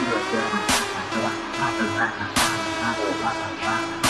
ประยชน์เยอะมากสารวัตรภาพต่างๆต่างๆภาพโลกภาพต่า